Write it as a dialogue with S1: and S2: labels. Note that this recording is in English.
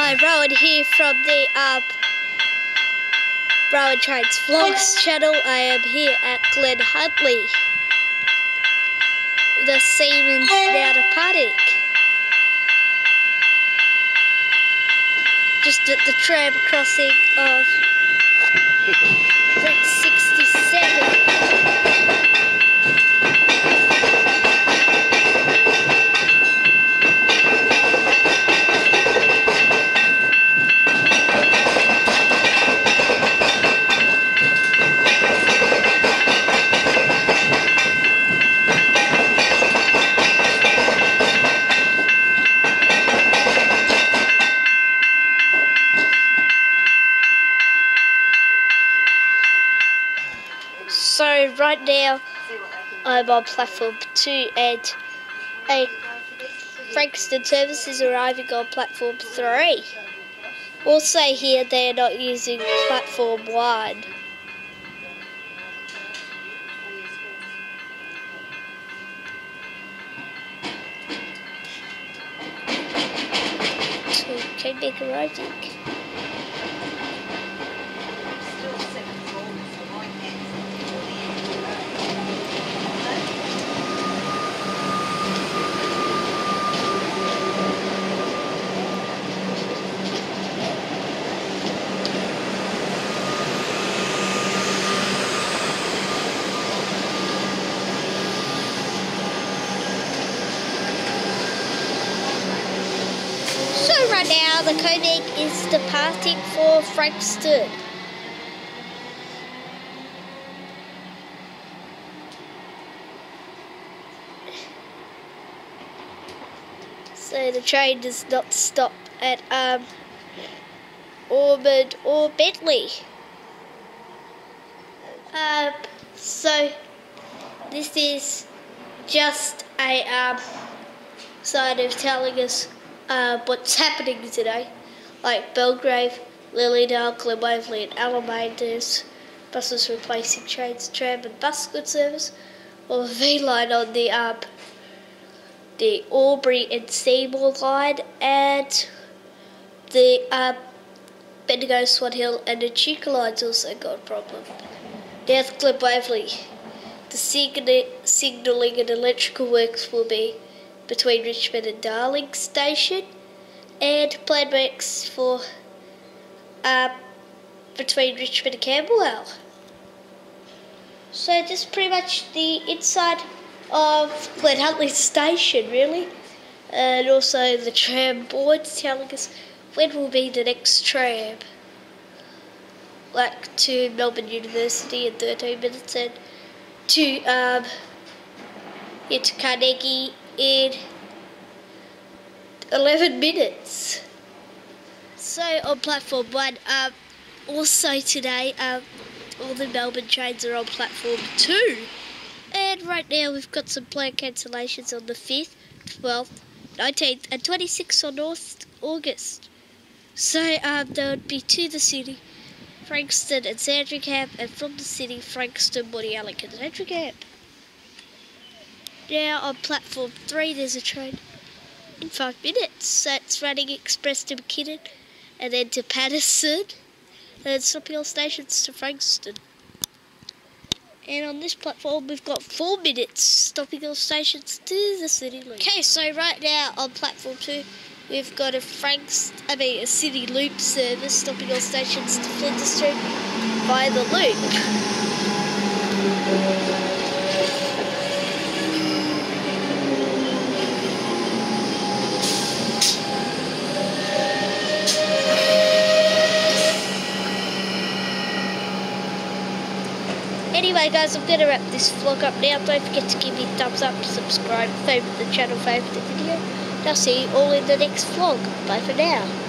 S1: Hi, Rohan here from the um, Rohan Trains Vlogs channel. I am here at Glen Huntly, the Siemens Nauta Paddock. Just at the tram crossing of right now I'm on platform two and a Frankston service is arriving on platform three. Also here they're not using platform one. Okay, make a rising. So right now the Comeng is departing for Frankston. So the train does not stop at um, Ormond or Bentleigh. Um, so this is just a um, side of telling us uh, what's happening today. Like Belgrave, Lilydale, Glen Waverley and Alamein buses replacing trains, tram and bus good service. Or V line on the um, the Albury and Seymour line and the um, Bendigo, Swan Hill and the Echuca lines also got a problem. Now the Glen Waverley. The signa- signalling and electrical works will be between Richmond and Darling Station, and plan works for uh, between Richmond and Camberwell. So is pretty much the inside of Glen Huntly Station, really, and also the tram boards telling us when will be the next tram. Like to Melbourne University in 13 minutes and to um, to Carnegie in 11 minutes. So on platform one, um, also today, um, all the Melbourne trains are on platform two. And right now we've got some planned cancellations on the 5th, 12th, 19th, and 26th on North August. So um, there would be to the city, Frankston and Sandringham, and from the city, Frankston, Mordialloc and Sandringham. Now on platform three, there's a train in five minutes. So it's running express to McKinnon and then to Patterson, and then stopping all stations to Frankston. And on this platform, we've got four minutes stopping all stations to the City Loop. Okay, so right now on platform two, we've got a Franks, I mean a City Loop service stopping all stations to Flinders Street via the loop. Anyway guys, I'm going to wrap this vlog up now. Don't forget to give me a thumbs up, subscribe, favourite the channel, favourite the video. And I'll see you all in the next vlog. Bye for now.